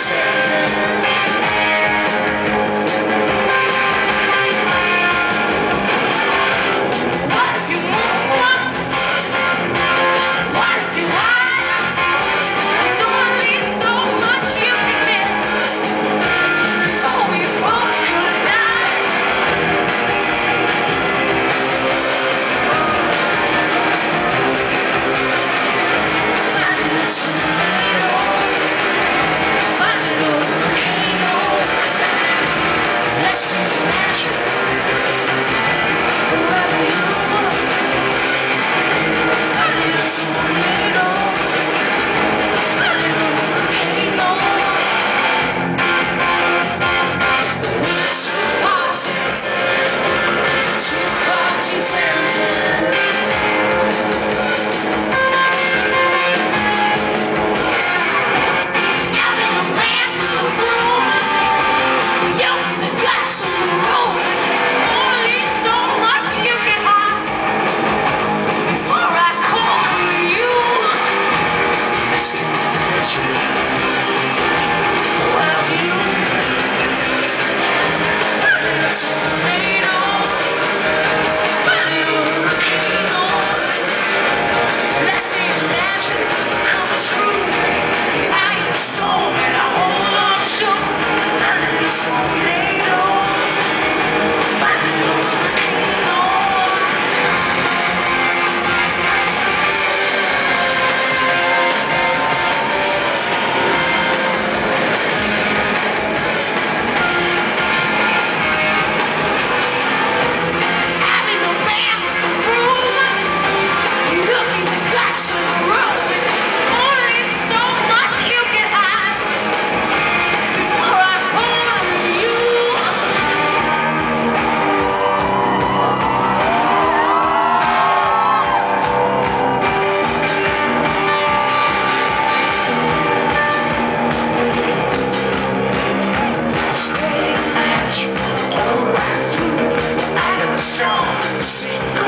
second Deus.